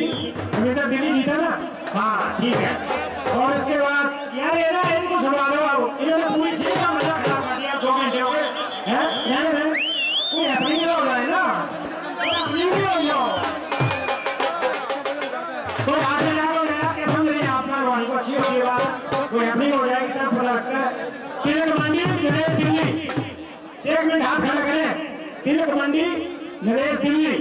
इसमें रविंद्र दिल्ली जीता ना? हाँ ठीक है। और इसके बाद, यार, ये ना, इनको दो आप इन्होंने पूरी चीज़ का मज़ा खराब कर दिया, दो घंटे हो गए। हैं? यार है कोई हैपनिंग हो रहा है ना? हैपनिंग हो जाओ तो आज जाओ नया कैसे मिले आपका वाणी को अच्छी होगी बात। कोई हैपनिंग हो जाएगी तब पता लगता है। तिलक मंडी नरेश दिल्ली एक मिनट हाथ खड़ा करें। तिलक मंडी नरेश दिल्ली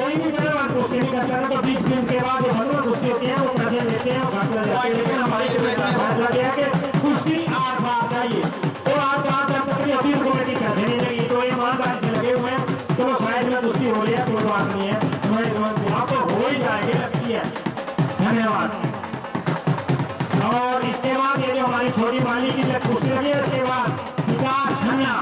कोई भी पहलवान कुश्ती नहीं करता है तो बीस मिनट के बाद जो भगवान कुश्ती होती है वो पैसे लेते हैं वो घर चले जाते हैं। लेकिन हमारी फैसला किया कि कुश्ती आठ बार चाहिए तो आप कहाँ तक तक अपील कमेटी पैसे नहीं देगी। तो ये ईमानदारी से लगे हुए हैं। तो शायद में कुश्ती हो रही है कोई बात नहीं है। समझ तो हो ही जाएगी लगती है। धन्यवाद। और इसके बाद ये जो हमारी छोटी बाली की जब कुश्ती लगी है इसके बाद विकास खन्ना।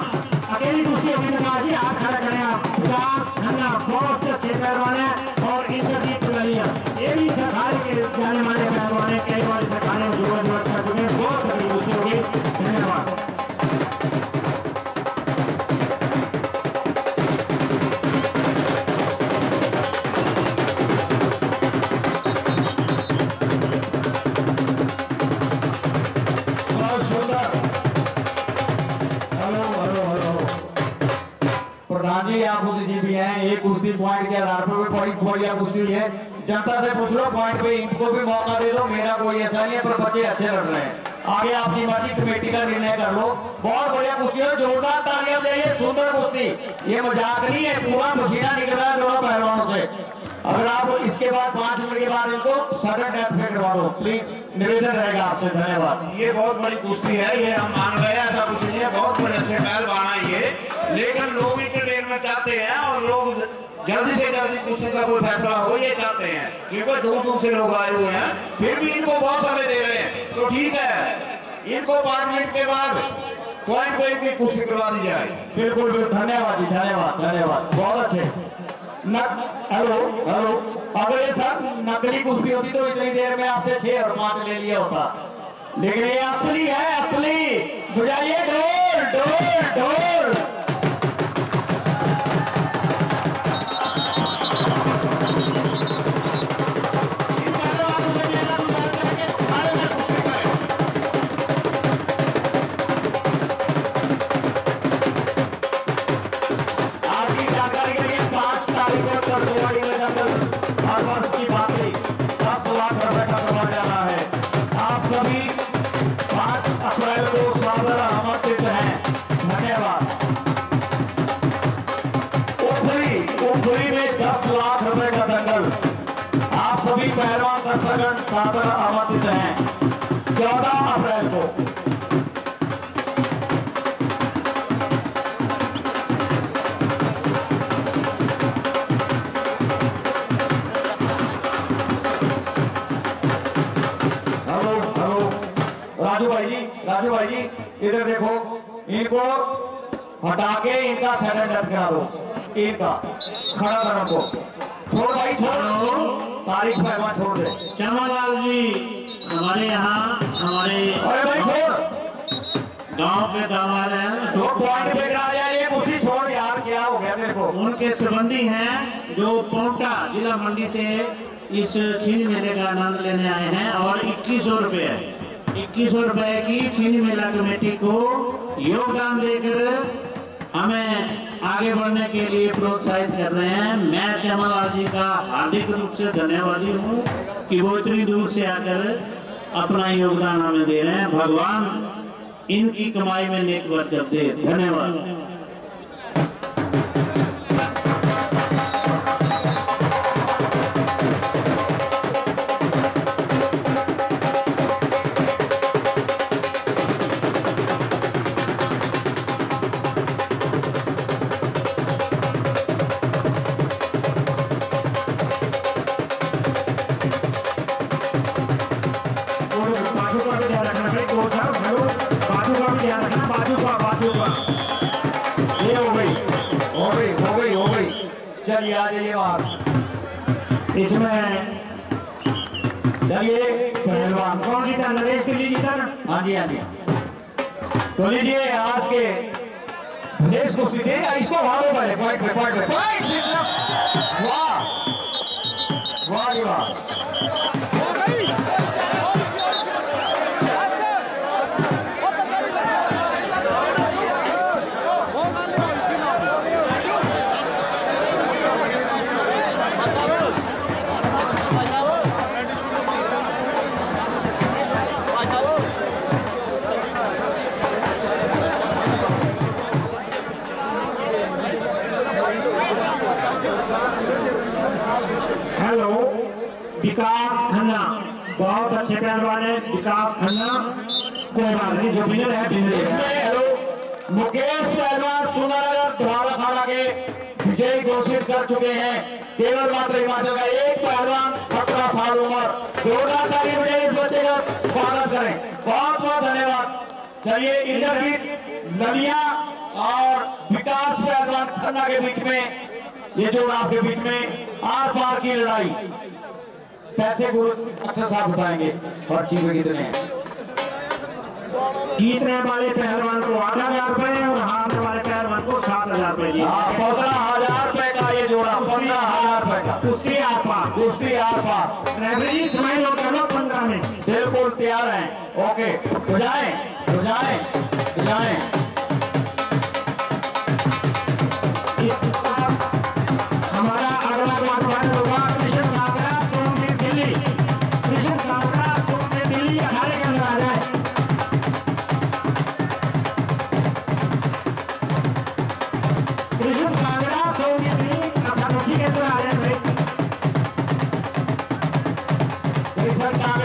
अकेली कुश्ती होगी विकास जी हाथ खड़ा करें आप विकास खन्ना बहुत अच्छे पहलवान है और इंद्रजीत ललिया ये भी सरकार के जाने माने पहलवान है पॉइंट के आधार पर भी बड़ी बढ़िया कुश्ती है। जनता से पूछ लो पॉइंट पे इनको भी मौका दे दो, मेरा कोई ऐसा नहीं है, पर बच्चे अच्छे लड़ रहे हैं। आगे आपकी मर्ज़ी, कमेटी का निर्णय कर लो। बहुत बढ़िया कुश्ती है, जोरदार तालियाँ जाइए सुंदर कुश्ती। ये मज़ाक नहीं है, पूरा पसीना निकल रहा है दोनों पहलवानों से। अगर आप इसके बाद पाँच मिनट के बाद इनको सडन डेथ पे करवा दो प्लीज़ निवेदन रहेगा आपसे धन्यवाद। ये बहुत बड़ी कुश्ती है ये हम मान रहे हैं ऐसा कुछ नहीं है बहुत बड़े अच्छे पहलवान है ये। लेकिन लोग इंटरटेनमेंट चाहते हैं और लोग जल्दी से जल्दी कुश्ती का कोई फैसला हो ये चाहते हैं। क्योंकि दूर दूर से लोग आए हुए हैं फिर भी इनको बहुत समय दे रहे हैं। तो ठीक है इनको पाँच मिनट के बाद पॉइंट पे इनकी कुश्ती करवा दी जाए। बिल्कुल बिल्कुल धन्यवाद जी धन्यवाद धन्यवाद। बहुत अच्छे। Hello hello. अगर ये नकली कुश्ती होती तो इतनी देर में आपसे छह और पाँच ले लिया होता। लेकिन ये असली है, असली। बुझाइए, ढोल ढोल ढोल। इधर देखो इनको हटा के इनका सडन डेथ करा दो। इनका खड़ा करो को छोड़ भाई छोड़। तारीख पर पहलवान छोड़ दे। चमनलाल जी हमारे यहाँ हमारे अरे भाई छोड़। गाँव के दामाद हैं दो पॉइंट पे करा यार ये मुझे छोड़ यार क्या हो गया तेरे को? उनके संबंधी हैं जो पोंटा जिला मंडी से इस छीन मेले का आनंद लेने आए हैं और इक्कीस सौ रुपये इक्कीस रुपए की चीनी मेला कमेटी को योगदान देकर हमें आगे बढ़ने के लिए प्रोत्साहित कर रहे हैं। मैं चमनलाल जी का हार्दिक रूप से धन्यवादी हूँ कि वो इतनी दूर से आकर अपना योगदान हमें दे रहे हैं। भगवान इनकी कमाई में नेक दे धन्यवाद। चलिए आ जाइए बाहर इसमें चलिए पहलवान। कौन जीता? नरेश दिल्ली जीता ना? हाँ जी हाँ जी। तो लीजिए आज के देश को सीधे इसको भागो पहले। पॉइंट पे पॉइंट पे पॉइंट से वाह। वाह जी वाह। विकास खन्ना। बहुत अच्छे पहलवान है विकास खन्ना। कोई बात नहीं, जो विनर है विनर मुकेश पहलवान सुंदरनगर धुआला खाना के विजयी घोषित कर चुके हैं। केवल मात्र हिमाचल का एक पहलवान, सत्रह साल उम्र। जोरदार ताली बजाइए इस बच्चे का। स्वागत करें। बहुत बहुत धन्यवाद। चलिए, इंद्रजीत ललिया और विकास पहलवान खन्ना के बीच में, ये जोड़ आपके बीच में आर पार की लड़ाई। पैसे गुरु अच्छा साहब बताएँगे और चीज़ कितने हैं जीतने वाले पहलवान को आठ हज़ार रुपए और हारने वाले पहलवान को सात हज़ार रुपए जी हाँ, पंद्रह हज़ार रुपए का ये जोड़ा पंद्रह हज़ार रुपए का। कुश्ती आर पार कुश्ती आर पार समय लोग पंद्रह में बिल्कुल तैयार है। ओके हो हो जाए।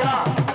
Yeah.